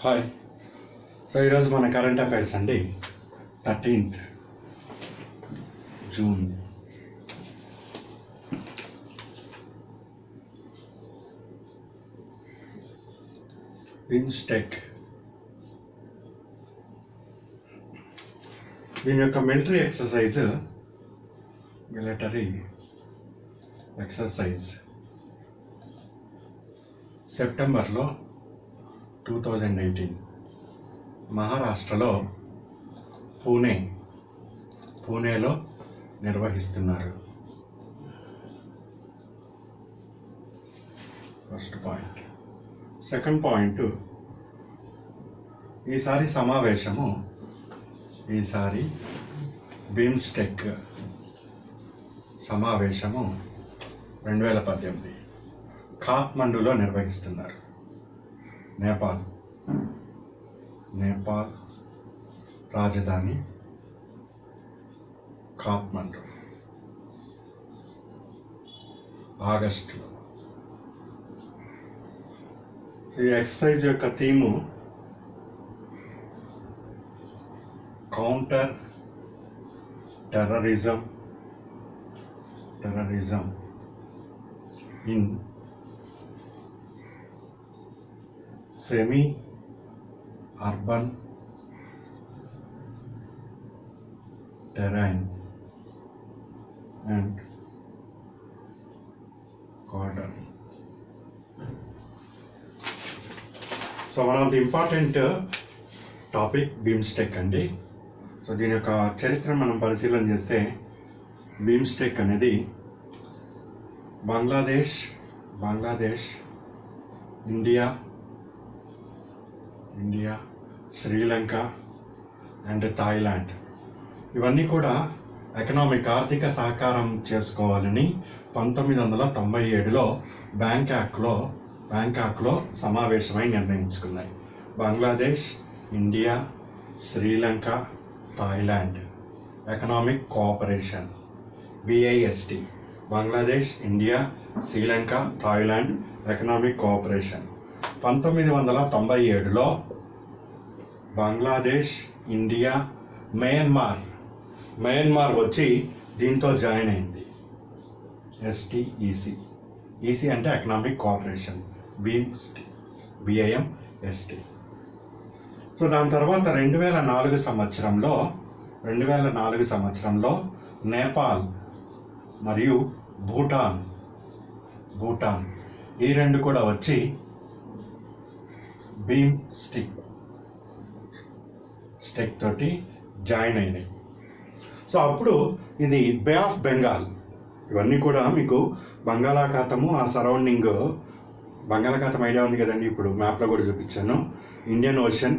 Hi so ఈరోజు మన current affairs అండి థర్టీన్త్ జూన్ బిమ్స్టెక్ దీని యొక్క మిలిటరీ ఎక్సర్సైజ్ మిలిటరీ ఎక్సర్సైజ్ సెప్టెంబర్లో టూ థౌజండ్ ఎయిటీన్ మహారాష్ట్రలో పూణే పూణేలో నిర్వహిస్తున్నారు. ఫస్ట్ పాయింట్ సెకండ్ పాయింట్ ఈసారి సమావేశము ఈసారి బిమ్స్టెక్ సమావేశము రెండు వేల పద్దెనిమిది. ఖాట్మండులో నిర్వహిస్తున్నారు. నేపాల్. నేపాల్ రాజధాని కాట్మండు ఆగస్టులో. ఈ ఎక్సర్సైజ్ యొక్క theme counter terrorism terrorism in semi urban terrain and cotton so one of the important topic BIMSTEC అండి. సో దీని యొక్క చరిత్ర మనం పరిశీలన చేస్తే బీమ్స్టెక్ అనేది Bangladesh Bangladesh India India Sri Lanka and Thailand. ఇవన్నీ కూడా ఎకనామిక్ ఆర్థిక సహకారం చేసుకోవాలని పంతొమ్మిది వందల తొంభై ఏడులో బ్యాంకాక్లో బ్యాంకాక్లో సమావేశమై నిర్ణయించుకున్నాయి. Bangladesh India Sri Lanka Thailand. Economic cooperation. BIST Bangladesh India Sri Lanka Thailand economic cooperation. పంతొమ్మిది వందల తొంభై ఏడులో బంగ్లాదేశ్ ఇండియా మయన్మార్. మయన్మార్ వచ్చి దీంతో జాయిన్ అయింది. ఎస్టీఈసి. ఈసీ అంటే economic cooperation. BIMST BIM ST so దాని తర్వాత రెండు వేల నాలుగు సంవత్సరంలో రెండు వేల నాలుగు సంవత్సరంలో నేపాల్ మరియు భూటాన్ భూటాన్. ఈ రెండు కూడా వచ్చి బీమ్ స్టిక్ స్టెక్ తోటి జాయిన్ అయినాయి. సో అప్పుడు ఇది బే ఆఫ్ బెంగాల్. ఇవన్నీ కూడా మీకు బంగాళాఖాతము ఆ సరౌండింగ్ బంగాళాఖాతం ఐడియా ఉంది కదండి ఇప్పుడు మ్యాప్లో కూడా చూపించాను. ఇండియన్ ఓషన్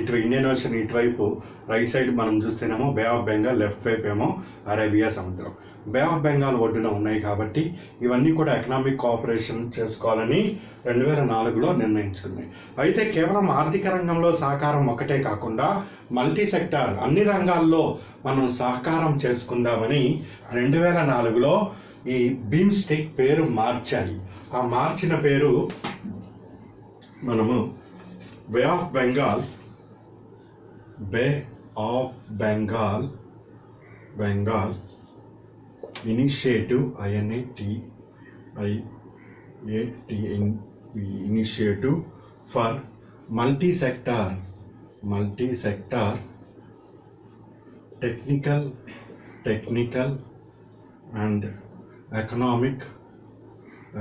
ఇటు ఇండియన్ ఓషన్ ఇటువైపు రైట్ సైడ్ మనం చూస్తేనేమో బే ఆఫ్ బెంగాల్ లెఫ్ట్ వైపు ఏమో అరేబియా సముద్రం. బే ఆఫ్ బెంగాల్ ఒడ్డున ఉన్నాయి కాబట్టి ఇవన్నీ కూడా ఎకనామిక్ కోఆపరేషన్ చేసుకోవాలని రెండు వేల నాలుగులో నిర్ణయించుకుంది అయితే కేవలం ఆర్థిక రంగంలో సహకారం ఒకటే కాకుండా మల్టీ సెక్టార్ అన్ని రంగాల్లో మనం సహకారం చేసుకుందామని రెండు వేల నాలుగులో ఈ బీమ్స్టెక్ పేరు మార్చాలి ఆ మార్చిన పేరు మనము bay of Bengal bay of Bengal Bengal initiative INA T I initiative for multi sector multi sector technical technical and economic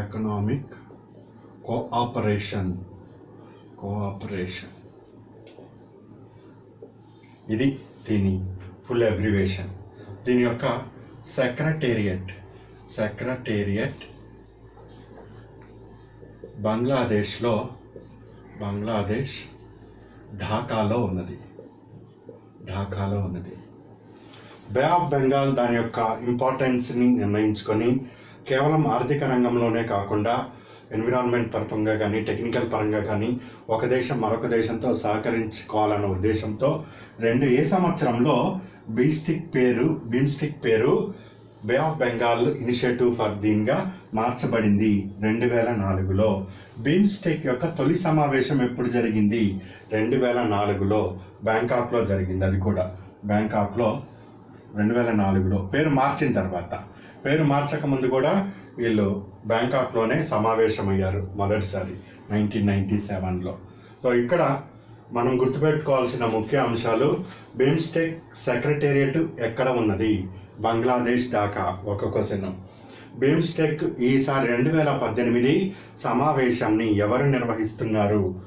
economic cooperation cooperation ఇది దీని ఫుల్ అబ్రివేషన్ దీని యొక్క సెక్రటేరియట్ సెక్రటేరియట్ బంగ్లాదేశ్లో బంగ్లాదేశ్ ఢాకాలో ఉన్నది. ఢాకాలో ఉన్నది. బే ఆఫ్ బెంగాల్ దాని యొక్క ఇంపార్టెన్స్ని నిర్ణయించుకొని కేవలం ఆర్థిక రంగంలోనే కాకుండా ఎన్విరాన్మెంట్ పరంగా కానీ టెక్నికల్ పరంగా కానీ ఒక దేశం మరొక దేశంతో సహకరించుకోవాలన్న ఉద్దేశంతో రెండు ఏ సంవత్సరంలో బీస్టిక్ పేరు బీమ్స్టిక్ పేరు bay of Bengal initiative for దీన్గా మార్చబడింది రెండు వేల నాలుగులో బీమ్స్టెక్ యొక్క తొలి సమావేశం ఎప్పుడు జరిగింది? రెండు వేల నాలుగులో బ్యాంకాక్లో జరిగింది అది కూడా. బ్యాంకాక్లో రెండు వేల నాలుగులో పేరు మార్చిన తర్వాత. పేరు మార్చక ముందు కూడా వీళ్ళు బ్యాంకాక్లోనే సమావేశమయ్యారు మొదటిసారి నైన్టీన్ నైన్టీ సెవెన్లో. సో ఇక్కడ మనం గుర్తుపెట్టుకోవాల్సిన ముఖ్య అంశాలు బిమ్స్టెక్ సెక్రటేరియట్ ఎక్కడ ఉన్నది? బంగ్లాదేశ్ ఢాకా ఒక క్వశ్చన్ బిమ్స్టెక్ ఈసారి రెండు వేల పద్దెనిమిది సమావేశాన్ని ఎవరు నిర్వహిస్తున్నారు?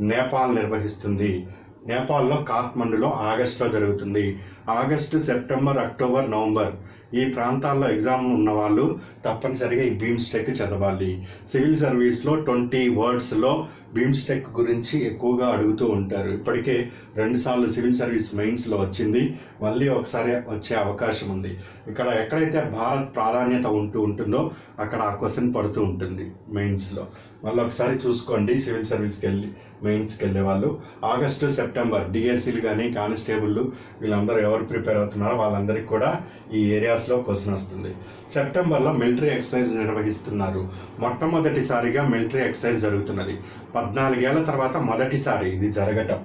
నేపాల్ నిర్వహిస్తుంది. నేపాల్లో కాత్మండులో ఆగస్టులో జరుగుతుంది. ఆగస్టు సెప్టెంబర్ అక్టోబర్ నవంబర్ ఈ ప్రాంతాల్లో ఎగ్జామ్ ఉన్న వాళ్ళు తప్పనిసరిగా ఈ బీమ్స్టెక్ చదవాలి. సివిల్ సర్వీస్లో ట్వంటీ వర్డ్స్లో బీమ్స్టెక్ గురించి ఎక్కువగా అడుగుతూ ఉంటారు. ఇప్పటికే రెండుసార్లు సివిల్ సర్వీస్ మెయిన్స్లో వచ్చింది. మళ్ళీ ఒకసారి వచ్చే అవకాశం ఉంది. ఇక్కడ ఎక్కడైతే భారత్ ప్రాధాన్యత ఉంటూ ఉంటుందో అక్కడ ఆ క్వశ్చన్ పడుతూ ఉంటుంది మెయిన్స్లో. మళ్ళీ ఒకసారి చూసుకోండి సివిల్ సర్వీస్కి వెళ్ళి మెయిన్స్కి వెళ్ళే. వాళ్ళు ఆగస్టు సెప్టెంబర్ డిఎస్సీలు కానీ కానిస్టేబుల్ వీళ్ళందరూ ఎవరు ప్రిపేర్ అవుతున్నారో వాళ్ళందరికీ కూడా ఈ ఏరియాస్లో క్వశ్చన్ వస్తుంది. సెప్టెంబర్లో మిలిటరీ ఎక్సర్సైజ్ నిర్వహిస్తున్నారు. మొట్టమొదటిసారిగా మిలిటరీ ఎక్సర్సైజ్ జరుగుతున్నది. పద్నాలుగేళ్ళ తర్వాత మొదటిసారి ఇది జరగటం.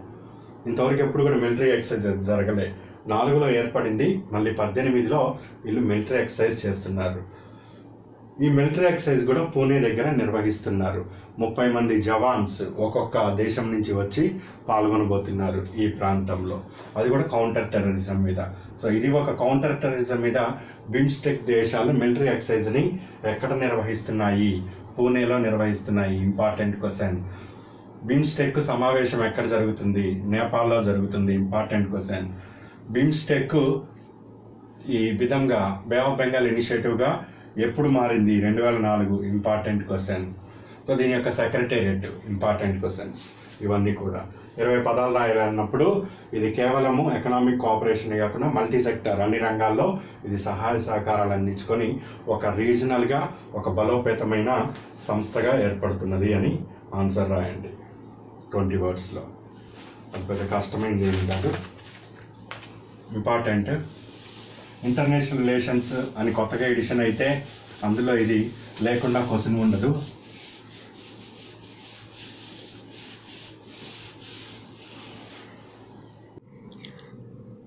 ఇంతవరకు ఎప్పుడు కూడా మిలిటరీ ఎక్సర్సైజ్ జరగలే. నాలుగులో ఏర్పడింది మళ్ళీ పద్దెనిమిదిలో వీళ్ళు మిలిటరీ ఎక్సర్సైజ్ చేస్తున్నారు. ఈ మిలిటరీ ఎక్సైజ్ కూడా పూణే దగ్గర నిర్వహిస్తున్నారు. ముప్పై మంది జవాన్స్ ఒక్కొక్క దేశం నుంచి వచ్చి పాల్గొనబోతున్నారు ఈ ప్రాంతంలో. అది కూడా కౌంటర్ టెర్రరిజం మీద. సో ఇది ఒక కౌంటర్ టెర్రరిజం మీద బిమ్స్టెక్ దేశాలు మిలిటరీ ఎక్సర్సైజ్ని ఎక్కడ నిర్వహిస్తున్నాయి? పూణేలో నిర్వహిస్తున్నాయి. Important question. బిమ్స్టెక్ సమావేశం ఎక్కడ జరుగుతుంది? నేపాల్లో జరుగుతుంది. Important question. బిమ్స్టెక్ ఈ విధంగా బే ఆఫ్ బెంగాల్ ఇనిషియేటివ్గా ఎప్పుడు మారింది రెండు వేల నాలుగు ఇంపార్టెంట్ క్వశ్చన్ సో దీని యొక్క సెక్రటేరియట్ ఇంపార్టెంట్ క్వశ్చన్స్ ఇవన్నీ కూడా. ఇరవై పదాలు రాయాలన్నప్పుడు ఇది కేవలము ఎకనామిక్ కోఆపరేషన్ కాకుండా మల్టీ సెక్టర్ అన్ని రంగాల్లో ఇది సహాయ సహకారాలు అందించుకొని ఒక రీజనల్గా ఒక బలోపేతమైన సంస్థగా ఏర్పడుతున్నది అని ఆన్సర్ రాయండి. ట్వంటీ వర్డ్స్లో అది పెద్ద కష్టమైంది ఏమి కాదు. ఇంపార్టెంట్ ఇంటర్నేషనల్ రిలేషన్స్ అని కొత్తగా ఎడిషన్ అయితే అందులో ఇది లేకుండా క్వశ్చన్ ఉండదు.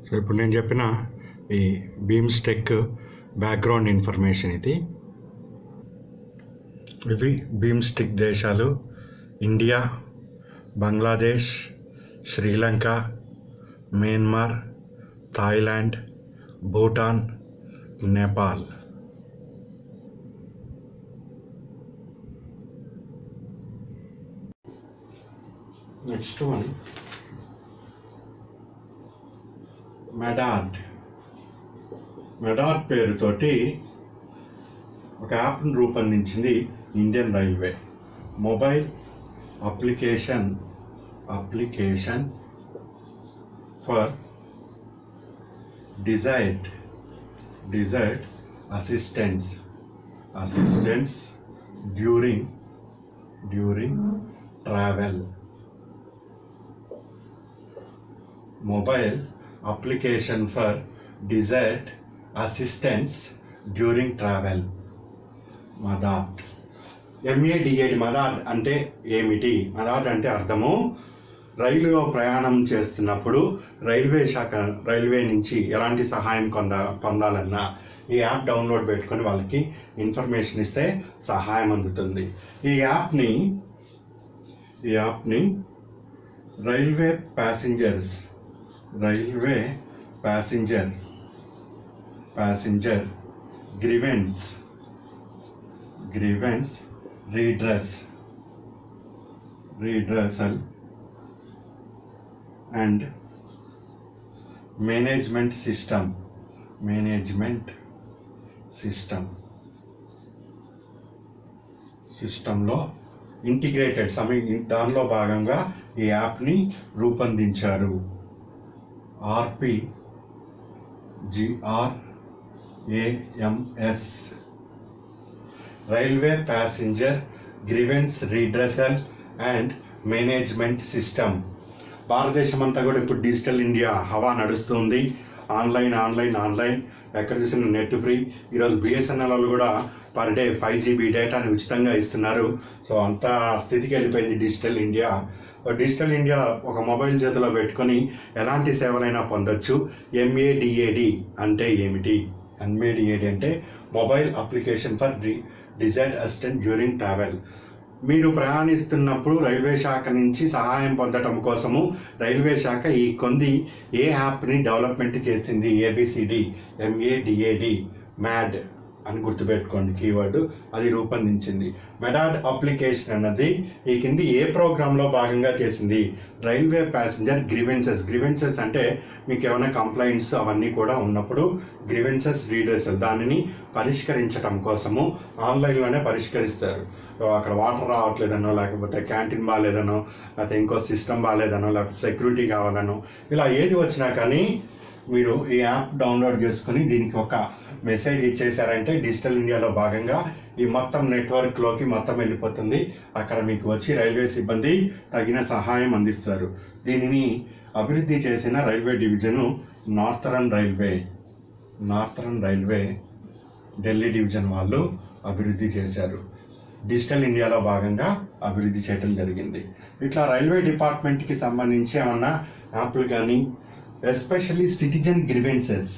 సో ఇప్పుడు నేను చెప్పిన ఈ బీమ్స్టెక్ బ్యాక్గ్రౌండ్ ఇన్ఫర్మేషన్ ఇది. ఇవి బీమ్స్టిక్ దేశాలు India Bangladesh Sri Lanka Myanmar Thailand Bhutan Nepal next one Madad Madad పేరుతోటి ఒక యాప్ను రూపొందించింది Indian railway mobile application application for desired desired assistants assistants during during travel mobile application for desired assistants during travel Madad MADAD Madad అంటే ఏమిటి? మదాట్ అంటే అర్థము రైలులో ప్రయాణం చేస్తున్నప్పుడు రైల్వే శాఖ రైల్వే నుంచి ఎలాంటి సహాయం కొంద పొందాలన్నా ఈ యాప్ డౌన్లోడ్ పెట్టుకొని వాళ్ళకి ఇన్ఫర్మేషన్ ఇస్తే సహాయం అందుతుంది. ఈ యాప్ని ఈ యాప్ని railway passengers railway passenger passenger grievance grievance redress redressal and management system. Management system. సిస్టంలో ఇంటిగ్రేటెడ్ సమీ దానిలో భాగంగా ఈ యాప్ని రూపొందించారు. RP GR AMS railway passenger grievance redressal and management system. భారతదేశం అంతా కూడా ఇప్పుడు డిజిటల్ ఇండియా హవా నడుస్తుంది. Online online online. ఎక్కడ చూసిన నెట్ ఫ్రీ. ఈరోజు బిఎస్ఎన్ఎల్ వాళ్ళు కూడా పర్ డే ఫైవ్ జీబీ డేటాని ఉచితంగా ఇస్తున్నారు. సో అంత స్థితికి వెళ్ళిపోయింది డిజిటల్ ఇండియా. డిజిటల్ ఇండియా ఒక మొబైల్ చేతిలో పెట్టుకొని ఎలాంటి సేవలైనా పొందొచ్చు. ఎంఏడిఏడి అంటే ఏమిటి? ఎంఏడిఏడి అంటే mobile application for desire assistant during travel. మీరు ప్రయాణిస్తున్నప్పుడు రైల్వే శాఖ నుంచి సహాయం పొందటం కోసము రైల్వే శాఖ ఈ కొంది ఏ యాప్ని డెవలప్మెంట్ చేసింది? ఏబిసిడి ఎంఏడిఏడి మ్యాడ్ అని గుర్తుపెట్టుకోండి కీవర్డ్ అది రూపొందించింది. మెడాడ్ అప్లికేషన్ అన్నది ఈ కింది ఏ ప్రోగ్రాంలో భాగంగా చేసింది? రైల్వే ప్యాసింజర్ గ్రివెన్సెస్ గ్రివెన్సెస్ అంటే మీకు ఏమైనా కంప్లైంట్స్ అవన్నీ కూడా ఉన్నప్పుడు గ్రివెన్సెస్ రీడర్స్ దానిని పరిష్కరించటం కోసము ఆన్లైన్లోనే పరిష్కరిస్తారు. అక్కడ వాటర్ రావట్లేదనో లేకపోతే క్యాంటీన్ బాగాలేదనో లేకపోతే ఇంకో సిస్టమ్ బాగాలేదనో లేకపోతే సెక్యూరిటీ కావాలనో ఇలా ఏది వచ్చినా కానీ మీరు ఈ యాప్ డౌన్లోడ్ చేసుకుని దీనికి ఒక మెసేజ్ ఇచ్చేసారంటే డిజిటల్ ఇండియాలో భాగంగా ఈ మొత్తం నెట్వర్క్లోకి మొత్తం వెళ్ళిపోతుంది. అక్కడ మీకు వచ్చి రైల్వే సిబ్బంది తగిన సహాయం అందిస్తారు. దీనిని అభివృద్ధి చేసిన railway division northern railway northern railway Delhi division వాళ్ళు అభివృద్ధి చేశారు. డిజిటల్ ఇండియాలో భాగంగా అభివృద్ధి చేయడం జరిగింది. ఇట్లా రైల్వే డిపార్ట్మెంట్కి సంబంధించి ఏమన్నా యాప్లు కానీ ఎస్పెషల్లీ సిటిజన్ గ్రివెన్సెస్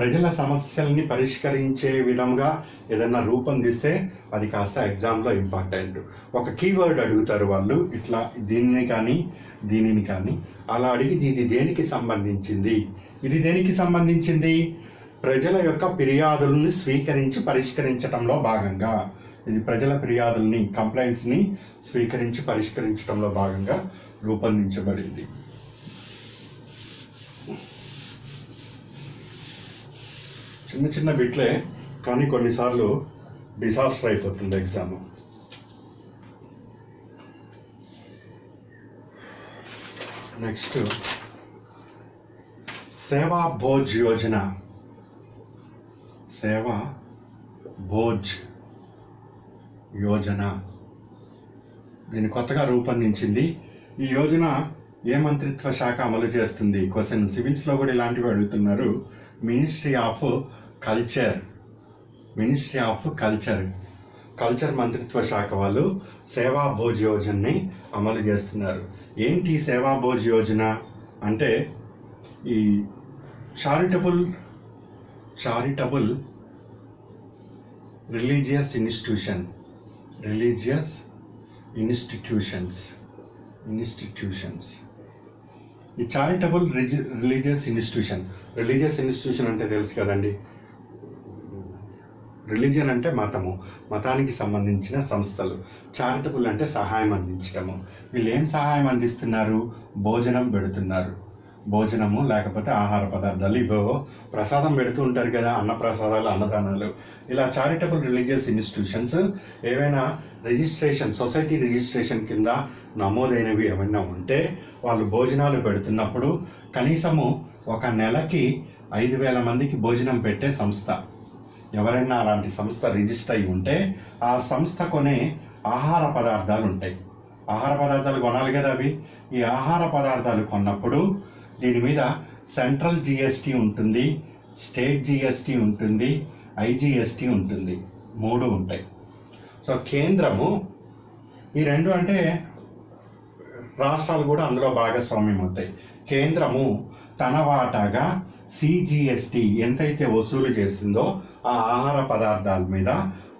ప్రజల సమస్యల్ని పరిష్కరించే విధంగా ఏదన్నా రూపొందిస్తే అది కాస్త ఎగ్జామ్లో ఇంపార్టెంట్ ఒక కీవర్డ్ అడుగుతారు వాళ్ళు ఇట్లా దీనిని కానీ దీనిని కానీ. అలా అడిగి ఇది దేనికి సంబంధించింది? ఇది దేనికి సంబంధించింది? ప్రజల యొక్క ఫిర్యాదులను స్వీకరించి పరిష్కరించడంలో భాగంగా. ఇది ప్రజల ఫిర్యాదుల్ని కంప్లైంట్స్ని స్వీకరించి పరిష్కరించడంలో భాగంగా రూపొందించబడింది. చిన్న చిన్న బిట్లే కానీ కొన్నిసార్లు డిసాస్టర్ అయిపోతుంది ఎగ్జామ్ నెక్స్ట్ సేవా భోజ్ యోజన. సేవా భోజ్ యోజన. దీన్ని కొత్తగా రూపొందించింది. ఈ యోజన ఏ మంత్రిత్వ శాఖ అమలు చేస్తుంది? క్వశ్చన్ సివిల్స్లో కూడా ఇలాంటివి అడుగుతున్నారు. Ministry of culture ministry of culture culture మంత్రిత్వ శాఖ వాళ్ళు సేవా భోజ్ యోజనని అమలు చేస్తున్నారు. ఏంటి సేవా భోజ్ యోజన? అంటే ఈ charitable charitable religious institution religious institutions institutions ఈ charitable religious institution religious institution అంటే తెలుసు కదండి? రిలీజియన్ అంటే మతము. మతానికి సంబంధించిన సంస్థలు. చారిటబుల్ అంటే సహాయం అందించడము వీళ్ళు ఏం సహాయం అందిస్తున్నారు? భోజనం పెడుతున్నారు. భోజనము లేకపోతే ఆహార పదార్థాలు ఇవేవో ప్రసాదం పెడుతూ ఉంటారు కదా అన్న ప్రసాదాలు అన్నదానాలు. ఇలా చారిటబుల్ రిలీజియస్ ఇన్స్టిట్యూషన్స్ ఏవైనా రిజిస్ట్రేషన్ సొసైటీ రిజిస్ట్రేషన్ కింద నమోదైనవి ఏమైనా ఉంటే వాళ్ళు భోజనాలు పెడుతున్నప్పుడు కనీసము ఒక నెలకి ఐదు వేల మందికి భోజనం పెట్టే సంస్థ. ఎవరైనా అలాంటి సంస్థ రిజిస్టర్ అయి ఉంటే ఆ సంస్థ కొనే ఆహార పదార్థాలు ఉంటాయి. ఆహార పదార్థాలు కొనాలి కదా అవి? ఈ ఆహార పదార్థాలు కొన్నప్పుడు దీని మీద సెంట్రల్ జిఎస్టీ ఉంటుంది స్టేట్ జిఎస్టీ ఉంటుంది ఐజిఎస్టీ ఉంటుంది. మూడు ఉంటాయి. సో కేంద్రము ఈ రెండు అంటే రాష్ట్రాలు కూడా అందులో భాగస్వామ్యం అవుతాయి కేంద్రము తన వాటాగా సిజిఎస్టి ఎంతైతే వసూలు చేసిందో ఆ ఆహార పదార్థాల మీద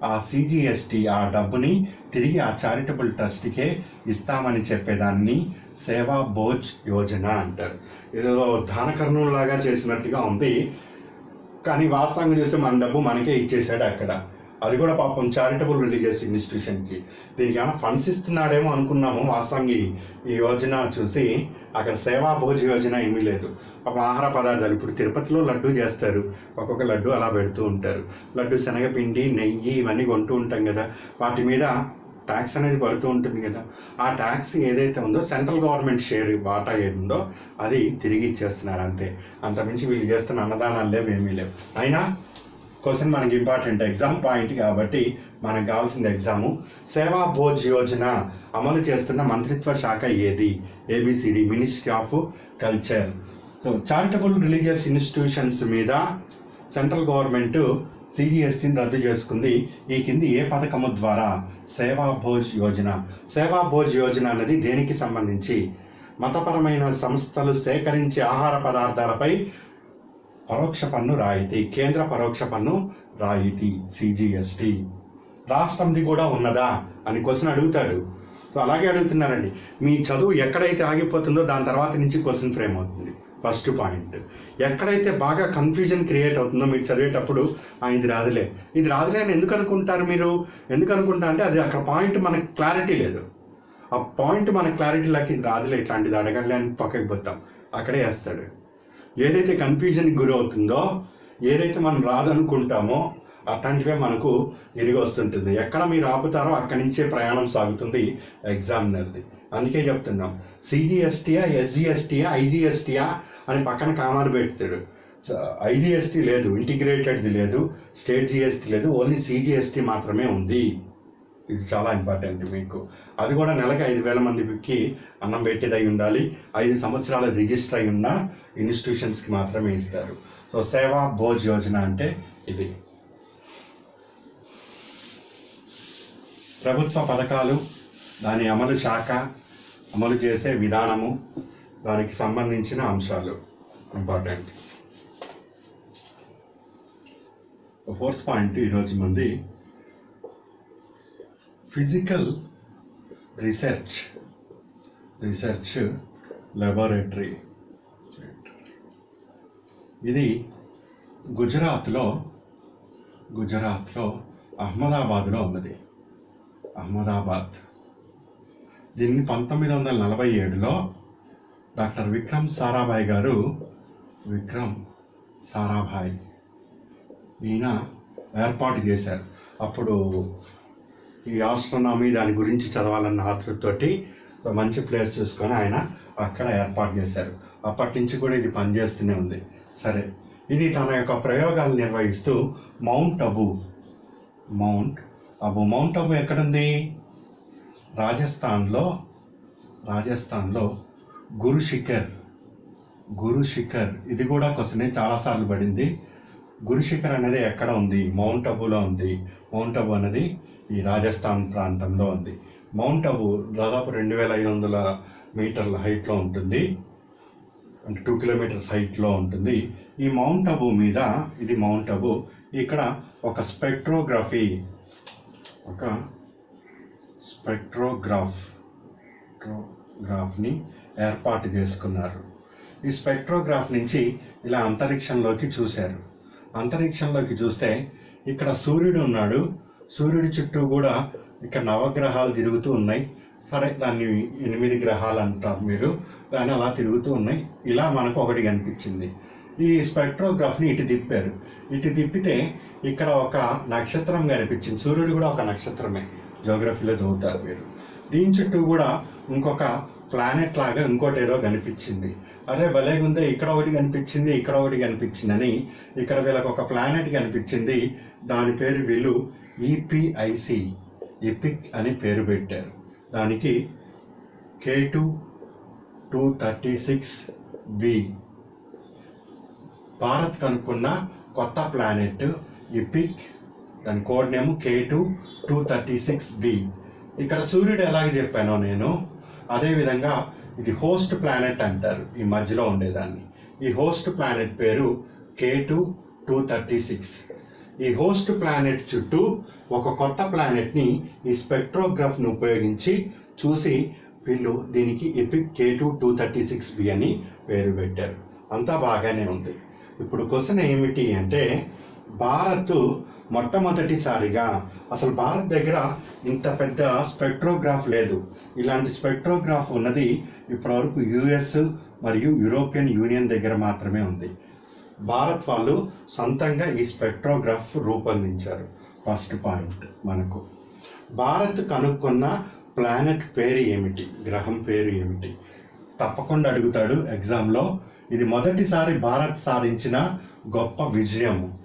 ఆ సిజిఎస్టి ఆ డబ్బుని తిరిగి ఆ చారిటబుల్ ట్రస్ట్కే ఇస్తామని చెప్పేదాన్ని సేవా భోజ్ యోజన అంటారు. ఏదో దాన కర్ణులాగా చేసినట్టుగా ఉంది. కానీ వాస్తవంగా చూస్తే మన డబ్బు మనకే ఇచ్చేసాడు అక్కడ. అది కూడా పాపం చారిటబుల్ రిలీజియస్ ఇన్స్టిట్యూషన్కి దీనికి ఏమైనా ఫండ్స్ ఇస్తున్నాడేమో అనుకున్నాము. వాస్తవంగా ఈ- ఈ యోజన చూసి అక్కడ సేవా భోజ్ యోజన ఏమీ లేదు. ఒక ఆహార పదార్థాలు. ఇప్పుడు తిరుపతిలో లడ్డు చేస్తారు. ఒక్కొక్క లడ్డు అలా పెడుతూ ఉంటారు. లడ్డు శనగపిండి నెయ్యి ఇవన్నీ కొంటూ ఉంటాం కదా. వాటి మీద ట్యాక్స్ అనేది పడుతూ ఉంటుంది కదా. ఆ ట్యాక్స్ ఏదైతే ఉందో సెంట్రల్ గవర్నమెంట్ షేర్ వాటా ఏముందో అది తిరిగి ఇచ్చేస్తున్నారు అంతే. అంతమించి వీళ్ళు చేస్తున్న అన్నదానాలు లేవు ఏమీ లేవు. అయినా క్వశ్చన్ మనకి ఇంపార్టెంట్ ఎగ్జామ్ పాయింట్ కాబట్టి మనకు కావాల్సింది ఎగ్జాము. సేవా భోజ్ యోజన అమలు చేస్తున్న మంత్రిత్వ శాఖ ఏది? ABCD ministry of culture so charitable religious institutions మీద సెంట్రల్ గవర్నమెంట్ సిజిఎస్టీని రద్దు చేసుకుంది. ఈ కింది ఏ పథకము ద్వారా? సేవా భోజ్ యోజన. సేవా భోజ్ యోజన అనేది దేనికి సంబంధించి? మతపరమైన సంస్థలు సేకరించే ఆహార పదార్థాలపై పరోక్ష పన్ను రాయితీ. కేంద్ర పరోక్ష పన్ను రాయితీ సిజిఎస్టీ రాష్ట్రంది కూడా ఉన్నదా? అని క్వశ్చన్ అడుగుతాడు. సో అలాగే అడుగుతున్నారండి. మీ చదువు ఎక్కడైతే ఆగిపోతుందో దాని తర్వాత నుంచి క్వశ్చన్ ఫ్రేమ్ అవుతుంది. First point. ఎక్కడైతే బాగా కన్ఫ్యూజన్ క్రియేట్ అవుతుందో మీరు చదివేటప్పుడు "ఆ, ఇది రాదులే. ఇది రాదులే అని ఎందుకు అనుకుంటారు మీరు? ఎందుకు అనుకుంటా అంటే అది అక్కడ పాయింట్ మనకు క్లారిటీ లేదు. ఆ పాయింట్ మన క్లారిటీలోకి ఇది రాదులే ఇట్లాంటిది అడగలే అని పక్కకి పోతాం. అక్కడే వేస్తాడు. ఏదైతే కన్ఫ్యూజన్కి గురి అవుతుందో ఏదైతే మనం రాదనుకుంటామో అట్లాంటివే మనకు తిరిగి వస్తుంటుంది. ఎక్కడ మీరు ఆపుతారో అక్కడి నుంచే ప్రయాణం సాగుతుంది ఎగ్జామినర్ది. అందుకే చెప్తున్నాం. సిజిఎస్టీయా ఎస్జిఎస్టీయా ఐజిఎస్టీయా అని పక్కన కామాలు పెడతాడు ఐజిఎస్టీ లేదు ఇంటిగ్రేటెడ్ది లేదు స్టేట్ జిఎస్టీ లేదు ఓన్లీ సిజిఎస్టీ మాత్రమే ఉంది. ఇది చాలా ఇంపార్టెంట్ మీకు. అది కూడా నెలకి ఐదు వేల మందికి అన్నం పెట్టేదై ఉండాలి. ఐదు సంవత్సరాల రిజిస్టర్ అయి ఉన్న ఇన్స్టిట్యూషన్స్కి మాత్రమే ఇస్తారు. సో సేవా భోజ్ యోజన అంటే ఇది. ప్రభుత్వ పథకాలు దాని అమలు శాఖ అమలు చేసే విధానము దానికి సంబంధించిన అంశాలు. ఇంపార్టెంట్ ఫోర్త్ పాయింట్ ఈరోజు మంది ఫిజికల్ రీసెర్చ్ రీసెర్చ్ లెబొరేటరీ ఇది గుజరాత్లో గుజరాత్లో అహ్మదాబాద్లో ఉన్నది. అహ్మదాబాద్. దీన్ని పంతొమ్మిది వందల నలభై ఏడులో డాక్టర్ విక్రమ్ సారాభాయ్ గారు విక్రమ్ సారాభాయ్ ఈయన ఏర్పాటు చేశారు. అప్పుడు ఈ ఆస్ట్రోనామీ దాని గురించి చదవాలన్న ఆతృతతోటి మంచి ప్లేస్ చూసుకొని ఆయన అక్కడ ఏర్పాటు చేశారు. అప్పటి నుంచి కూడా ఇది పనిచేస్తూనే ఉంది. సరే ఇది తన యొక్క ప్రయోగాలు నిర్వహిస్తూ mount Abu mount Abu mount Abu ఎక్కడుంది? రాజస్థాన్లో రాజస్థాన్లో గురు శిఖర్ గురు శిఖర్. ఇది కూడా క్వశ్చనే చాలాసార్లు పడింది. గురు శిఖర్ అనేది ఎక్కడ ఉంది? మౌంట్ అబులో ఉంది. మౌంట్ అబు అనేది ఈ రాజస్థాన్ ప్రాంతంలో ఉంది. మౌంట్ అబు దాదాపు రెండు వేల ఐదు వందల మీటర్ల హైట్లో ఉంటుంది. అంటే టూ కిలోమీటర్స్ హైట్లో ఉంటుంది. ఈ మౌంట్ అబు మీద ఇది మౌంట్ అబు ఇక్కడ ఒక స్పెక్ట్రోగ్రఫీ ఒక స్పెక్ట్రోగ్రాఫ్ స్పెక్ట్రోగ్రాఫ్ని ఏర్పాటు చేసుకున్నారు. ఈ స్పెక్ట్రోగ్రాఫ్ నుంచి ఇలా అంతరిక్షంలోకి చూశారు. అంతరిక్షంలోకి చూస్తే ఇక్కడ సూర్యుడు ఉన్నాడు. సూర్యుడి చుట్టూ కూడా ఇక్కడ నవగ్రహాలు తిరుగుతూ ఉన్నాయి. సరే దాన్ని ఎనిమిది గ్రహాలు అంటారు మీరు. దాన్ని అలా తిరుగుతూ ఉన్నాయి. ఇలా మనకు ఒకటి కనిపించింది. ఈ స్పెక్ట్రోగ్రాఫ్ని ఇటు తిప్పారు. ఇటు తిప్పితే ఇక్కడ ఒక నక్షత్రం కనిపించింది. సూర్యుడు కూడా ఒక నక్షత్రమే. జోగ్రఫీలో చదువుతారు మీరు. దీని చుట్టూ కూడా ఇంకొక ప్లానెట్ లాగా ఇంకోటి ఏదో కనిపించింది. అరే భలే ఉందే ఇక్కడ ఒకటి కనిపించింది ఇక్కడ ఒకటి కనిపించిందని ఇక్కడ వీళ్ళకి ఒక ప్లానెట్ కనిపించింది. దాని పేరు వీళ్ళు ఈపిఐసి ఎపిక్ అని పేరు పెట్టారు. దానికి K two two thirty six B Bharat కనుక్కున్న కొత్త ప్లానెట్ ఎపిక్ దాని code name K two two thirty six B ఇక్కడ సూర్యుడు ఎలాగ చెప్పానో నేను అదేవిధంగా ఇది హోస్ట్ ప్లానెట్ అంటారు ఈ మధ్యలో ఉండేదాన్ని. ఈ హోస్ట్ ప్లానెట్ పేరు K two two thirty six ఈ హోస్ట్ ప్లానెట్ చుట్టూ ఒక కొత్త ప్లానెట్ని ఈ స్పెక్ట్రోగ్రఫ్ను ఉపయోగించి చూసి వీళ్ళు దీనికి EPIC K two two thirty six B అని పేరు పెట్టారు. అంతా బాగానే ఉంది. ఇప్పుడు క్వశ్చన్ ఏమిటి అంటే భారత్ మొట్టమొదటిసారిగా అసలు భారత్ దగ్గర ఇంత పెద్ద స్పెక్ట్రోగ్రాఫ్ లేదు. ఇలాంటి స్పెక్ట్రోగ్రాఫ్ ఉన్నది ఇప్పటివరకు యుఎస్ మరియు యూరోపియన్ యూనియన్ దగ్గర మాత్రమే ఉంది. భారత్ వాళ్ళు సొంతంగా ఈ స్పెక్ట్రోగ్రాఫ్ రూపొందించారు. ఫస్ట్ పాయింట్ మనకు. భారత్ కనుక్కున్న ప్లానెట్ పేరు ఏమిటి? గ్రహం పేరు ఏమిటి? తప్పకుండా అడుగుతాడు ఎగ్జామ్లో. ఇది మొదటిసారి భారత్ సాధించిన గొప్ప విజయము.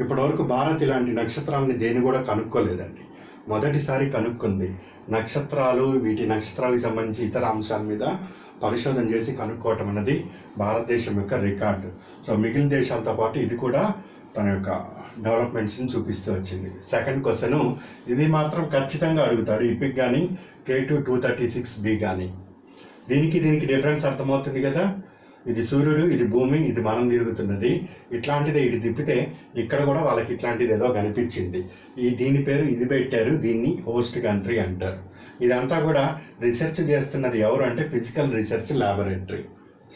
ఇప్పటివరకు భారత్ ఇలాంటి నక్షత్రాలని దేని కూడా కనుక్కోలేదండి. మొదటిసారి కనుక్కుంది. నక్షత్రాలు వీటి నక్షత్రాలకు సంబంధించి ఇతర అంశాల మీద పరిశోధన చేసి కనుక్కోవటం అన్నది భారతదేశం యొక్క రికార్డు. సో మిగిలిన దేశాలతో పాటు ఇది కూడా తన యొక్క డెవలప్మెంట్స్ని చూపిస్తూ వచ్చింది. సెకండ్ క్వశ్చన్ ఇది మాత్రం ఖచ్చితంగా అడుగుతాడు ఇపిక్ కానీ K two two thirty six B కానీ దీనికి దీనికి డిఫరెన్స్ అర్థమవుతుంది కదా? ఇది సూర్యుడు ఇది భూమి ఇది మనం తిరుగుతున్నది. ఇట్లాంటిదే ఇటు తిప్పితే ఇక్కడ కూడా వాళ్ళకి ఇట్లాంటిది ఏదో కనిపించింది. ఈ దీని పేరు ఇది పెట్టారు దీన్ని హోస్ట్ కంట్రీ అంటారు. ఇదంతా కూడా రీసెర్చ్ చేస్తున్నది ఎవరు అంటే ఫిజికల్ రీసెర్చ్ ల్యాబొరేటరీ.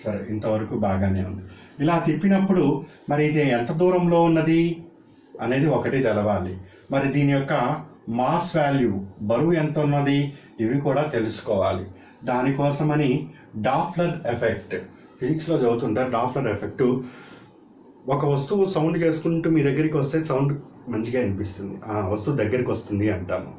సరే ఇంతవరకు బాగానే ఉంది. ఇలా తిప్పినప్పుడు మరి ఇది ఎంత దూరంలో ఉన్నది అనేది ఒకటి తెలవాలి. మరి దీని యొక్క మాస్ వాల్యూ బరువు ఎంత ఉన్నది ఇవి కూడా తెలుసుకోవాలి. దానికోసమని డాప్లర్ ఎఫెక్ట్. ఫిజిక్స్లో చదువుతుంటారు డాప్లర్ ఎఫెక్ట్. ఒక వస్తువు సౌండ్ చేసుకుంటూ మీ దగ్గరికి వస్తే సౌండ్ మంచిగా వినిపిస్తుంది. ఆ వస్తువు దగ్గరికి వస్తుంది అంటాము.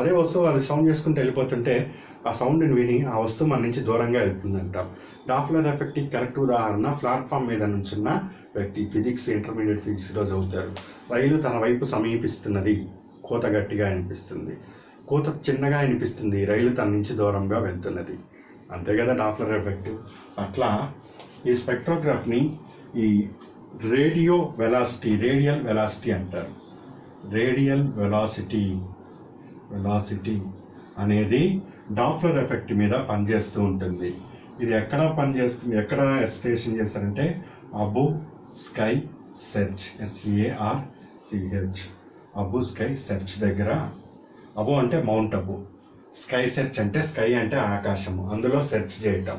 అదే వస్తువు అది సౌండ్ చేసుకుంటూ వెళ్ళిపోతుంటే ఆ సౌండ్ని విని ఆ వస్తువు మన నుంచి దూరంగా వెళ్తుంది అంటాం. డాప్లర్ ఎఫెక్ట్ కరెక్ట్ ఉదాహరణ ప్లాట్ఫామ్ మీద నుంచున్న వ్యక్తి ఫిజిక్స్ ఇంటర్మీడియట్ ఫిజిక్స్లో చదువుతారు రైలు తన వైపు సమీపిస్తున్నది. కోత గట్టిగా అనిపిస్తుంది కోత చిన్నగా అనిపిస్తుంది రైలు తన నుంచి దూరంగా వెళ్తున్నది. అంతే కదా డాప్లర్ ఎఫెక్ట్? అట్లా ఈ స్పెక్ట్రోగ్రాఫ్ని ఈ రేడియో వెలాసిటీ రేడియల్ వెలాసిటీ అంటారు. రేడియల్ వెలాసిటీ వెలాసిటీ అనేది డాప్లర్ ఎఫెక్ట్ మీద పనిచేస్తూ ఉంటుంది. ఇది ఎక్కడ పనిచేస్తుంది ఎక్కడ ఎస్టిమేషన్ చేస్తారంటే Abu sky search SAR CH Abu sky search దగ్గర. అబు అంటే మౌంట్ అబు. స్కై సెర్చ్ అంటే స్కై అంటే ఆకాశము. అందులో సెర్చ్ చేయటం.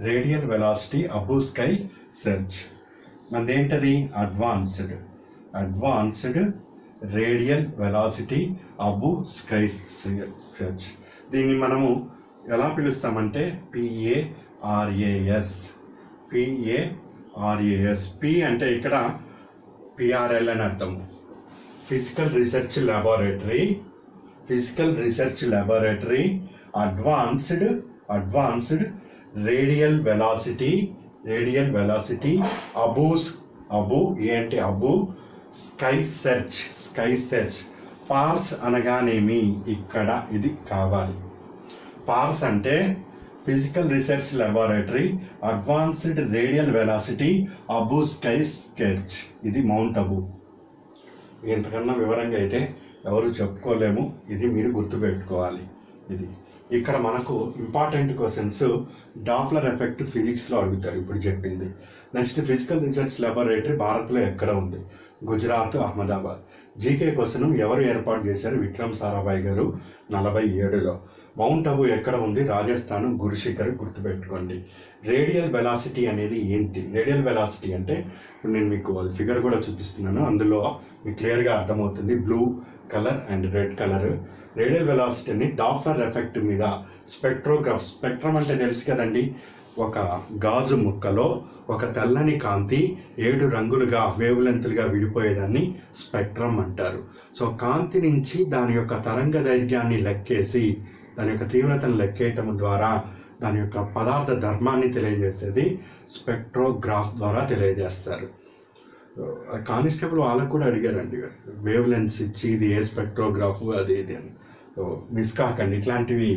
Radial velocity Abu sky search మనది ఏంటది advanced advanced radial velocity Abu sky search దీన్ని మనము ఎలా పిలుస్తామంటే? పిఏఆర్ఏఎస్ పిఏఆర్ఏఎస్ పి అంటే ఇక్కడ పిఆర్ఎల్ అని అర్థం physical research laboratory physical research laboratory advanced advanced radial velocity radial velocity అబూస్ Abu ఏంటి Abu sky search sky search PARAS అనగానేమి? ఇక్కడ ఇది కావాలి. పార్స్ అంటే physical research laboratory advanced radial velocity Abu sky sketch ఇది మౌంట్ అబు ఇంతకన్నా వివరంగా అయితే ఎవరు చెప్పుకోలేము. ఇది మీరు గుర్తుపెట్టుకోవాలి. ఇది. ఇక్కడ మనకు ఇంపార్టెంట్ క్వశ్చన్స్ డాప్లర్ ఎఫెక్ట్ ఫిజిక్స్లో అడుగుతారు ఇప్పుడు చెప్పింది. నెక్స్ట్ ఫిజికల్ రీసెర్చ్ లాబొరేటరీ భారత్లో ఎక్కడ ఉంది? గుజరాత్ అహ్మదాబాద్. జీకే క్వశ్చన్ ఎవరు ఏర్పాటు చేశారు? విక్రమ్ సారాభాయ్ గారు నలభై ఏడులో. మౌంట్ అబు ఎక్కడ ఉంది? రాజస్థాన్ గురుశిఖర్ గుర్తుపెట్టుకోండి. రేడియల్ వెలాసిటీ అనేది ఏంటి? రేడియల్ వెలాసిటీ అంటే ఇప్పుడు నేను మీకు అది ఫిగర్ కూడా చూపిస్తున్నాను. అందులో మీకు క్లియర్గా అర్థమవుతుంది. Blue colour and red colour. Radial వెలాసిటీని Doppler effect మీద స్పెక్ట్రోగ్రాఫ్ స్పెక్ట్రమ్ అంటే తెలుసు కదండి. ఒక గాజు ముక్కలో ఒక తెల్లని కాంతి ఏడు రంగులుగా వేవ్ లెంత్లుగా విడిపోయేదాన్ని స్పెక్ట్రమ్ అంటారు. సో కాంతి నుంచి దాని యొక్క తరంగ దైర్ఘ్యాన్ని లెక్కేసి దాని యొక్క తీవ్రతను లెక్కేయటం ద్వారా దాని యొక్క పదార్థ ధర్మాన్ని తెలియజేసేది స్పెక్ట్రోగ్రాఫ్ ద్వారా తెలియజేస్తారు. కానిస్టేబుల్ వాళ్ళకు కూడా అడిగారండి. వేవ్ లెన్స్ ఇచ్చి ఇది ఏ స్పెక్ట్రోగ్రాఫ్ అది ఇది అని. మిస్ కాకండి ఇట్లాంటివి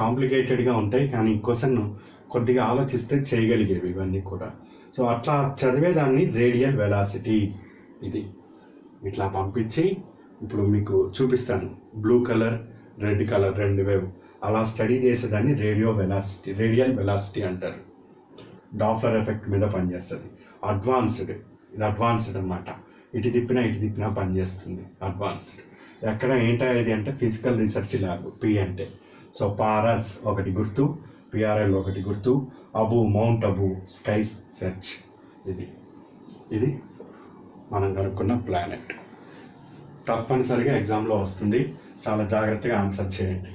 కాంప్లికేటెడ్గా ఉంటాయి కానీ క్వశ్చన్ కొద్దిగా ఆలోచిస్తే చేయగలిగేవి ఇవన్నీ కూడా. సో అట్లా చదివేదాన్ని రేడియల్ వెలాసిటీ ఇది. ఇట్లా పంపించి ఇప్పుడు మీకు చూపిస్తాను. బ్లూ కలర్ రెడ్ కలర్ రెండు వేవ్. అలా స్టడీ చేసేదాన్ని రేడియో వెలాసిటీ రేడియల్ వెలాసిటీ అంటారు. డాఫ్లర్ ఎఫెక్ట్ మీద పనిచేస్తుంది. అడ్వాన్స్డ్ ఇది అడ్వాన్స్డ్ అనమాట ఇటు తిప్పినా ఇటు తిప్పినా పనిచేస్తుంది అడ్వాన్స్డ్ ఎక్కడ ఏంటది అంటే ఫిజికల్ రీసెర్చ్ ల్యాబ్ పి అంటే సో పారాస్ ఒకటి గుర్తు పిఆర్ఎల్ ఒకటి గుర్తు Abu mount Abu sky search ఇది ఇది మనం కనుక్కున్న ప్లానెట్ తప్పనిసరిగా ఎగ్జామ్లో వస్తుంది. చాలా జాగ్రత్తగా ఆన్సర్ చేయండి.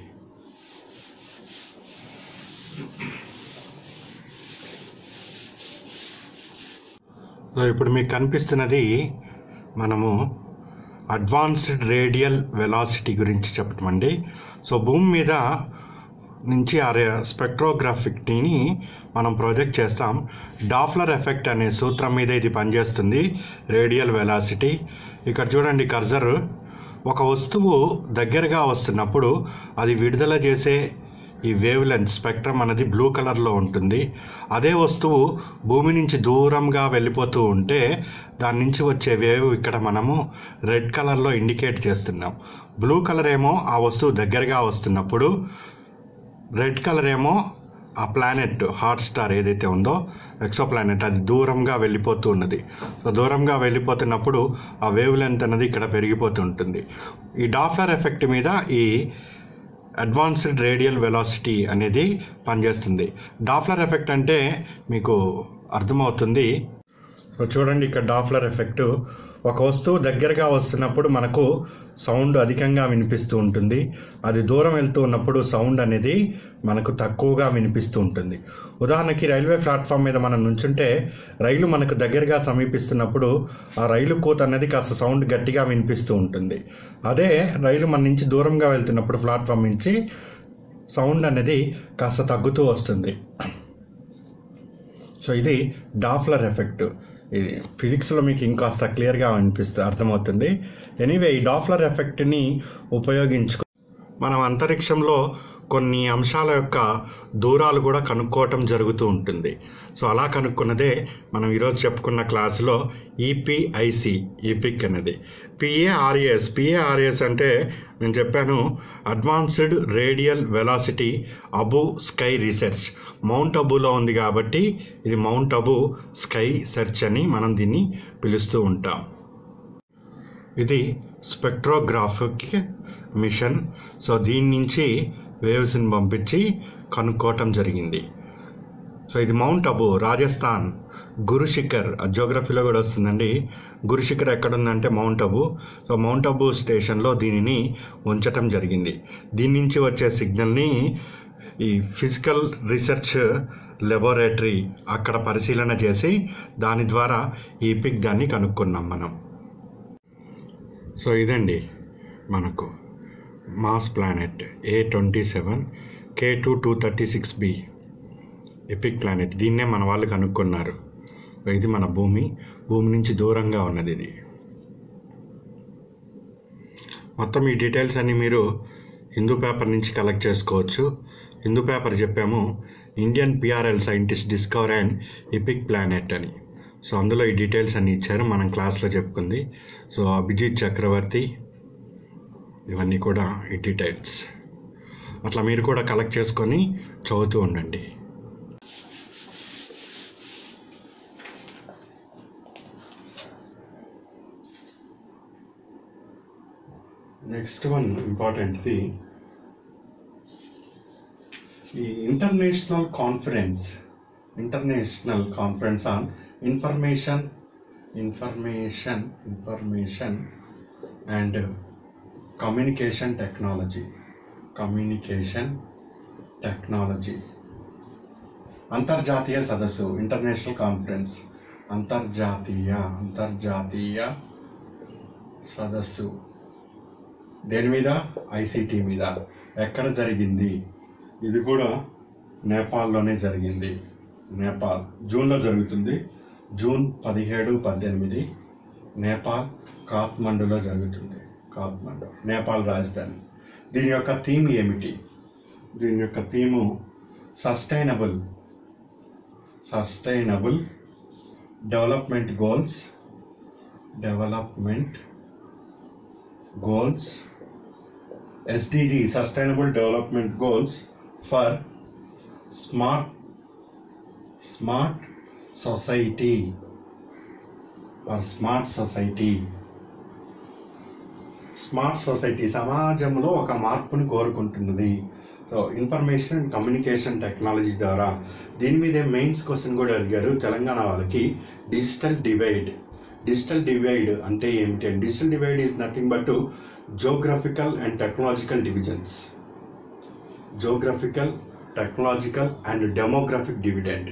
ఇప్పుడు మీకు కనిపిస్తున్నది మనము అడ్వాన్స్డ్ రేడియల్ వెలాసిటీ గురించి చెప్పటమండి సో భూమి మీద నుంచి ఆ స్పెక్ట్రోగ్రాఫిక్ని మనం ప్రొజెక్ట్ చేస్తాం. డాఫ్లర్ ఎఫెక్ట్ అనే సూత్రం మీద ఇది పనిచేస్తుంది రేడియల్ వెలాసిటీ. ఇక్కడ చూడండి కర్జర్. ఒక వస్తువు దగ్గరగా వస్తున్నప్పుడు అది విడుదల చేసే ఈ వేవ్ లెంత్ స్పెక్ట్రమ్ అనేది బ్లూ కలర్లో ఉంటుంది. అదే వస్తువు భూమి నుంచి దూరంగా వెళ్ళిపోతూ ఉంటే దాని నుంచి వచ్చే వేవ్ ఇక్కడ మనము రెడ్ కలర్లో ఇండికేట్ చేస్తున్నాం. బ్లూ కలర్ ఏమో ఆ వస్తువు దగ్గరగా వస్తున్నప్పుడు రెడ్ కలర్ ఏమో ఆ ప్లానెట్ హాట్ స్టార్ ఏదైతే ఉందో ఎక్సో ప్లానెట్ అది దూరంగా వెళ్ళిపోతూ ఉన్నది. సో దూరంగా వెళ్ళిపోతున్నప్పుడు ఆ వేవ్ లెంత్ అనేది ఇక్కడ పెరిగిపోతూ ఉంటుంది. ఈ డాఫ్లర్ ఎఫెక్ట్ మీద ఈ అడ్వాన్స్డ్ రేడియల్ వెలాసిటీ అనేది పనిచేస్తుంది. డాఫ్లర్ ఎఫెక్ట్ అంటే మీకు అర్థమవుతుంది. చూడండి ఇక్కడ డాఫ్లర్ ఎఫెక్ట్ ఒక వస్తువు దగ్గరగా వస్తున్నప్పుడు మనకు సౌండ్ అధికంగా వినిపిస్తూ ఉంటుంది. అది దూరం వెళ్తూ ఉన్నప్పుడు సౌండ్ అనేది మనకు తక్కువగా వినిపిస్తూ ఉంటుంది. ఉదాహరణకి రైల్వే ప్లాట్ఫామ్ మీద మనం నుంచుంటే రైలు మనకు దగ్గరగా సమీపిస్తున్నప్పుడు ఆ రైలు కూత అనేది కాస్త సౌండ్ గట్టిగా వినిపిస్తూ ఉంటుంది. అదే రైలు మన నుంచి దూరంగా వెళ్తున్నప్పుడు ప్లాట్ఫామ్ నుంచి సౌండ్ అనేది కాస్త తగ్గుతూ వస్తుంది. సో ఇది డాఫ్లర్ ఎఫెక్ట్. ఇది ఫిజిక్స్లో మీకు ఇంకాస్త క్లియర్గా అనిపిస్తుంది అర్థమవుతుంది. ఎనీవే ఈ డాఫ్లర్ ఎఫెక్ట్ని ఉపయోగించుకు మనం అంతరిక్షంలో కొన్ని అంశాల యొక్క దూరాలు కూడా కనుక్కోవటం జరుగుతూ ఉంటుంది. సో అలా కనుక్కున్నదే మనం ఈరోజు చెప్పుకున్న క్లాసులో ఈపిఐసి ఈపిక్ అనేది. పిఏఆర్ఎస్ పిఏఆర్ఎస్ అంటే నేను చెప్పాను advanced radial velocity Abu sky research mount అబులో ఉంది కాబట్టి ఇది మౌంట్ అబు స్కై సెర్చ్ అని మనం దీన్ని పిలుస్తూ ఉంటాం. ఇది స్పెక్ట్రోగ్రాఫిక్ మిషన్. సో దీని నుంచి వేవ్స్ని పంపించి కనుక్కోవటం జరిగింది. సో ఇది మౌంట్ అబు రాజస్థాన్ గురుశిఖర్ జోగ్రఫీలో కూడా వస్తుందండి. గురుశిఖర్ ఎక్కడుందంటే mount Abu. So mount Abu స్టేషన్లో దీనిని ఉంచటం జరిగింది. దీని నుంచి వచ్చే సిగ్నల్ని ఈ ఫిజికల్ రీసెర్చ్ లెబొరేటరీ అక్కడ పరిశీలన చేసి దాని ద్వారా ఈ పిక్ దాన్ని కనుక్కున్నాం మనం. సో ఇదండి మనకు. Mass planet A twenty seven K two two thirty six B EPIC planet దీన్నే మన వాళ్ళు కనుక్కున్నారు. ఇది మన భూమి. భూమి నుంచి దూరంగా ఉన్నది ఇది. మొత్తం ఈ డీటెయిల్స్ అన్ని మీరు హిందూ పేపర్ నుంచి కలెక్ట్ చేసుకోవచ్చు. హిందూ పేపర్ చెప్పాము Indian PRL scientist discover and EPIC planet అని. సో అందులో ఈ డీటెయిల్స్ అన్ని ఇచ్చారు. మనం క్లాస్లో చెప్పుకుంది. సో అభిజిత్ చక్రవర్తి ఇవన్నీ కూడా ఈ డీటెయిల్స్ అట్లా మీరు కూడా కలెక్ట్ చేసుకొని చదువుతూ ఉండండి. నెక్స్ట్ వన్ ఇంపార్టెంట్ది ఈ international conference international conference on information information information and communication technology. Communication technology. అంతర్జాతీయ సదస్సు ఇంటర్నేషనల్ కాన్ఫరెన్స్. అంతర్జాతీయ అంతర్జాతీయ సదస్సు. దేని మీద? ఐసీటీ మీద. ఎక్కడ జరిగింది? ఇది కూడా నేపాల్లోనే జరిగింది. నేపాల్. జూన్లో జరుగుతుంది. జూన్ పదిహేడు పద్దెనిమిది. నేపాల్ కాత్మండులో జరుగుతుంది. కాత్మండు నేపాల్ రాజధాని. దీని యొక్క థీమ్ ఏమిటి? దీని యొక్క theme sustainable. Sustainable development goals. Development goals. SDG sustainable development goals for smart smart society. For smart society. Smart society సమాజంలో ఒక మార్పును కోరుకుంటున్నది. So information and communication technology ద్వారా దీని మీదే మెయిన్స్ క్వశ్చన్ కూడా అడిగారు తెలంగాణ వాళ్ళకి. Digital divide. డిజిటల్ డివైడ్ అంటే ఏమిటి? Digital divide is nothing but geographical and technological divisions. Geographical technological and demographic dividend.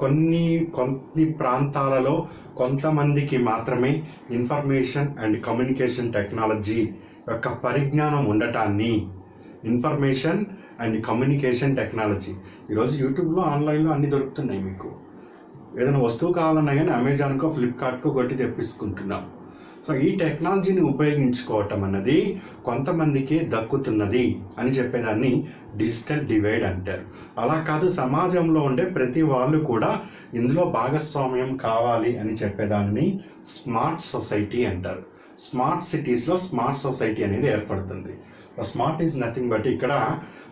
కొన్ని కొన్ని ప్రాంతాలలో కొంతమందికి మాత్రమే ఇన్ఫర్మేషన్ అండ్ కమ్యూనికేషన్ టెక్నాలజీ యొక్క పరిజ్ఞానం ఉండటాన్ని ఇన్ఫర్మేషన్ అండ్ కమ్యూనికేషన్ టెక్నాలజీ. ఈరోజు యూట్యూబ్లో ఆన్లైన్లో అన్నీ దొరుకుతున్నాయి మీకు. ఏదైనా వస్తువు కావాలన్నా కానీ అమెజాన్కో ఫ్లిప్కార్ట్కో కొట్టి తెప్పించుకుంటున్నాం. సో ఈ టెక్నాలజీని ఉపయోగించుకోవటం అన్నది కొంతమందికి దక్కుతున్నది అని చెప్పేదాన్ని డిజిటల్ డివైడ్ అంటారు. అలా కాదు సమాజంలో ఉండే ప్రతి వాళ్ళు కూడా ఇందులో భాగస్వామ్యం కావాలి అని చెప్పేదాన్ని స్మార్ట్ సొసైటీ అంటారు. స్మార్ట్ సిటీస్లో స్మార్ట్ సొసైటీ అనేది ఏర్పడుతుంది. స్మార్ట్ ఈజ్ నథింగ్ బట్ ఇక్కడ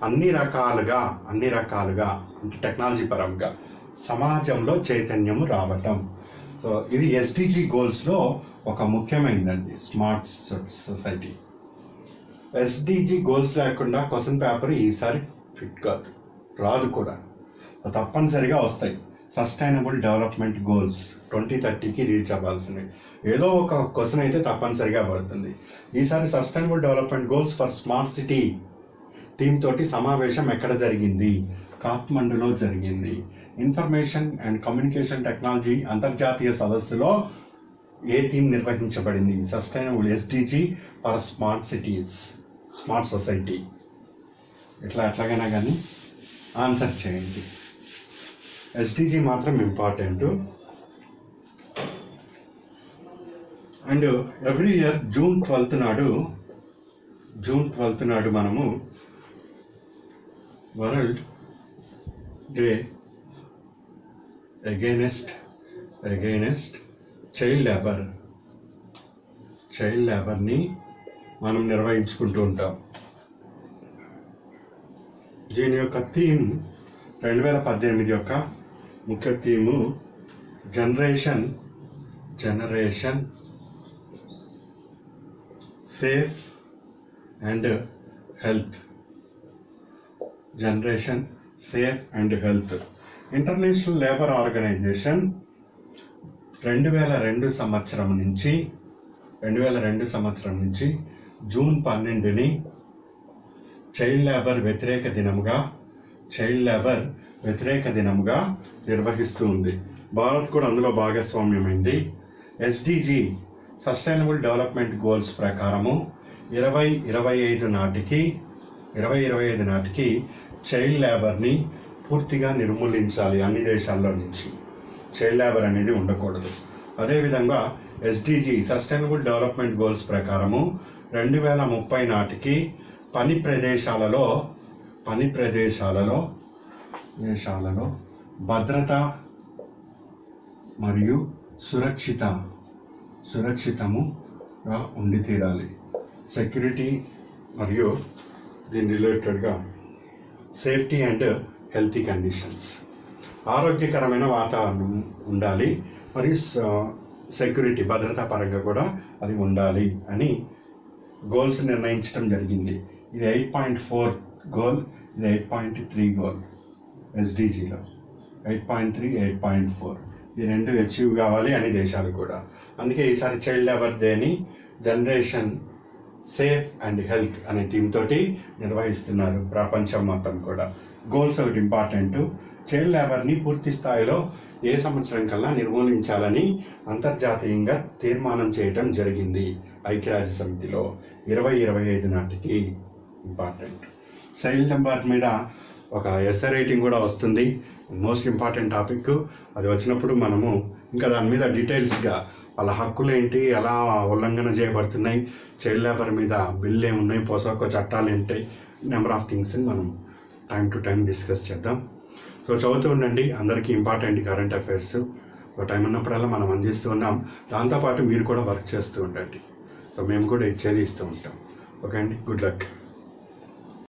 అన్ని రకాలుగా అన్ని రకాలుగా అంటే టెక్నాలజీ పరంగా సమాజంలో చైతన్యము రావటం. సో ఇది ఎస్డిజి గోల్స్లో ఒక ముఖ్యమైనదండి స్మార్ట్ సొసైటీ ఎస్డిజి గోల్స్ లేకుండా క్వశ్చన్ పేపర్ ఈసారి ఫిట్ కాదు రాదు కూడా. తప్పనిసరిగా వస్తాయి. సస్టైనబుల్ డెవలప్మెంట్ గోల్స్ ట్వంటీ థర్టీకి రీచ్ అవ్వాల్సినవి. ఏదో ఒక క్వశ్చన్ అయితే తప్పనిసరిగా పడుతుంది. ఈసారి sustainable development goals for smart city theme తోటి సమావేశం ఎక్కడ జరిగింది? కాత్మండులో జరిగింది. ఇన్ఫర్మేషన్ అండ్ కమ్యూనికేషన్ టెక్నాలజీ అంతర్జాతీయ సదస్సులో ఏ theme నిర్వహించబడింది? Sustainable SDG for smart cities smart society. ఇట్లా ఎట్లాగైనా కానీ ఆన్సర్ చేయండి. ఎస్డిజి మాత్రం important. And every year June twelfth నాడు జూన్ ట్వెల్త్ నాడు మనము world day against against child labour child లేబర్ని మనం నిర్వహించుకుంటూ ఉంటాం. దీని యొక్క థీమ్ రెండు వేల పద్దెనిమిది యొక్క ముఖ్య theme generation generation safe and health. Generation safe and health. International labour organisation రెండు వేల రెండు సంవత్సరం నుంచి రెండు వేల రెండు సంవత్సరం నుంచి జూన్ పన్నెండుని చైల్డ్ లేబర్ వ్యతిరేక దినముగా చైల్డ్ లేబర్ వ్యతిరేక దినముగా నిర్వహిస్తూ ఉంది. భారత్ కూడా అందులో భాగస్వామ్యమైంది. ఎస్డిజి సస్టైనబుల్ డెవలప్మెంట్ గోల్స్ ప్రకారము ఇరవై ఇరవై ఐదు నాటికి ఇరవై ఇరవై ఐదు నాటికి చైల్డ్ లేబర్ని పూర్తిగా నిర్మూలించాలి అన్ని దేశాల్లో నుంచి. చైల్డ్ లేబర్ అనేది ఉండకూడదు. అదేవిధంగా ఎస్డిజి సస్టైనబుల్ డెవలప్మెంట్ గోల్స్ ప్రకారము రెండు వేల ముప్పై నాటికి పని ప్రదేశాలలో పని ప్రదేశాలలో ప్రదేశాలలో భద్రత మరియు సురక్షిత సురక్షితముగా ఉండి తీరాలి. సెక్యూరిటీ మరియు దీని రిలేటెడ్గా సేఫ్టీ అండ్ హెల్తీ కండిషన్స్. ఆరోగ్యకరమైన వాతావరణం ఉండాలి. మరియు సెక్యూరిటీ భద్రతా పరంగా కూడా అది ఉండాలి అని గోల్స్ నిర్ణయించడం జరిగింది. ఇది ఎయిట్ పాయింట్ ఫోర్ గోల్ ఇది eight point three goal ఎస్డిజిలో eight point three eight point four ఈ రెండు అచీవ్ కావాలి అన్ని దేశాలు కూడా. అందుకే ఈసారి చైల్డ్ లేబర్ డేని జనరేషన్ సేఫ్ అండ్ హెల్త్ అనే థీమ్ తోటి నిర్వహిస్తున్నారు. ప్రపంచం మొత్తం కూడా. గోల్స్ ఒకటి ఇంపార్టెంట్ చైల్డ్ లేబర్ని పూర్తి స్థాయిలో ఏ సంవత్సరం కల్లా నిర్మూలించాలని అంతర్జాతీయంగా తీర్మానం చేయడం జరిగింది ఐక్యరాజ్య సమితిలో ఇరవై ఇరవై ఐదు నాటికి ఇంపార్టెంట్ చైల్డ్ నెంబర్ మీద ఒక ఎస్ఏ రైటింగ్ కూడా వస్తుంది. Most important topic. అది వచ్చినప్పుడు మనము ఇంకా దాని మీద డీటెయిల్స్గా వాళ్ళ హక్కులు ఏంటి ఎలా ఉల్లంఘన చేయబడుతున్నాయి చైల్డ్ లేబర్ మీద బిల్లు ఏమున్నాయి పోసాకో చట్టాలు ఏంటి నెంబర్ ఆఫ్ థింగ్స్ని మనం టైం టు టైం డిస్కస్ చేద్దాం. సో చదువుతూ ఉండండి. అందరికీ important current affairs so time ఉన్నప్పుడల్లా మనం అందిస్తూ ఉన్నాం. దాంతోపాటు మీరు కూడా వర్క్ చేస్తూ ఉండండి. సో మేము కూడా ఇచ్చేది ఇస్తూ ఉంటాం. ఓకే అండి? Good luck